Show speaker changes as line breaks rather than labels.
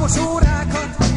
Nagu suure kord